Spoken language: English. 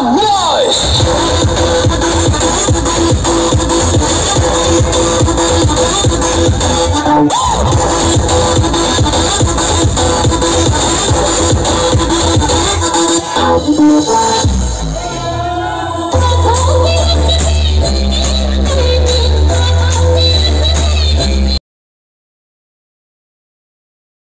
some noise!